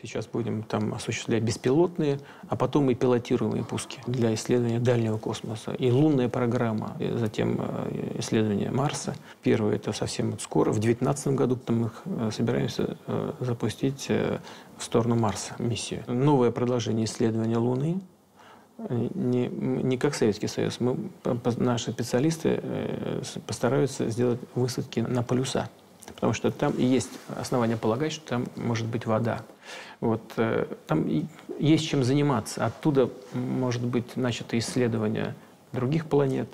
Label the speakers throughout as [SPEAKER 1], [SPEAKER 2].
[SPEAKER 1] Сейчас будем там осуществлять беспилотные, а потом и пилотируемые пуски для исследования дальнего космоса. И лунная программа, и затем э, исследование Марса. Первое это совсем скоро, в 2019 году мы э, собираемся э, запустить в сторону Марса миссию. Новое продолжение исследования Луны, не, не как Советский Союз. Мы, наши специалисты постараются сделать высадки на полюса потому что там есть основания полагать, что там может быть вода. Вот, э, там есть чем заниматься. Оттуда может быть начато исследование других планет,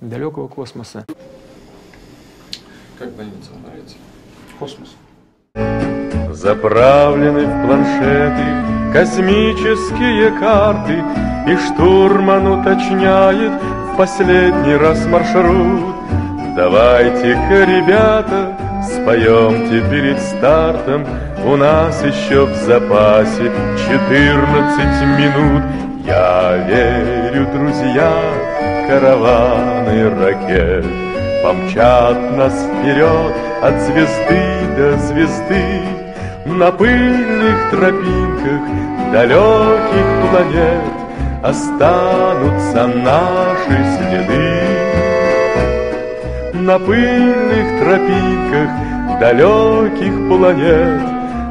[SPEAKER 1] далекого космоса.
[SPEAKER 2] Как больница нравится? Космос.
[SPEAKER 3] Заправлены в планшеты космические карты, И штурман уточняет в последний раз маршрут. Давайте-ка, ребята, Споемте перед стартом, у нас еще в запасе 14 минут. Я верю, друзья, караваны ракет Помчат нас вперед от звезды до звезды. На пыльных тропинках далеких планет Останутся наши следы на пыльных тропинках далеких планет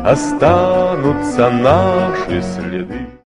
[SPEAKER 3] Останутся наши следы.